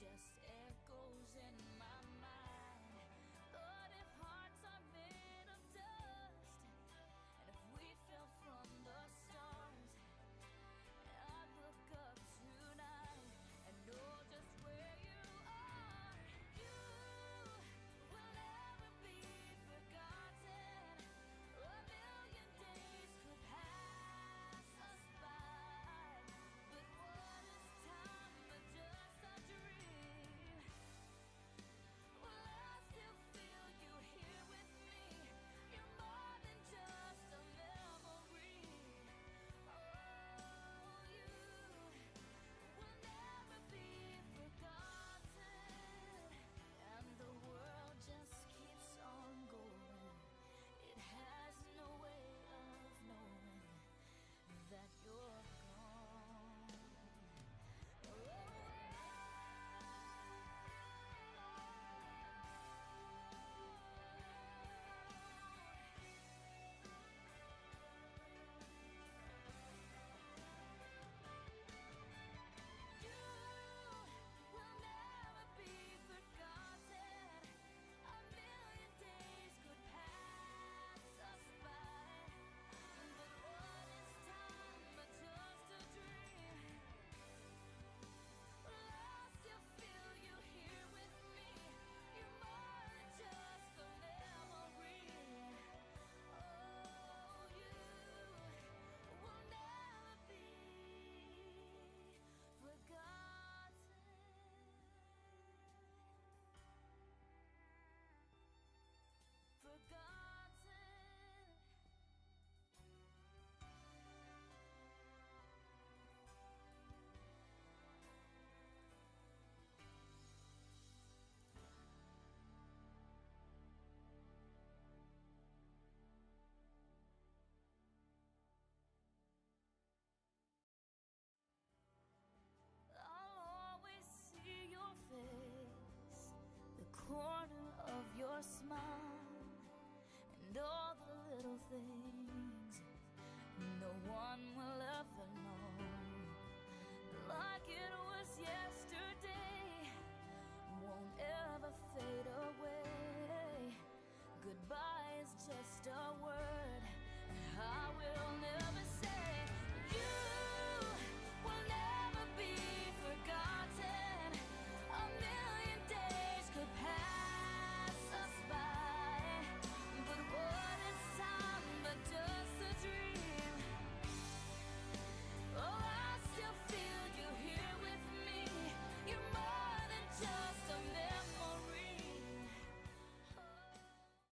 just smile, and all the little things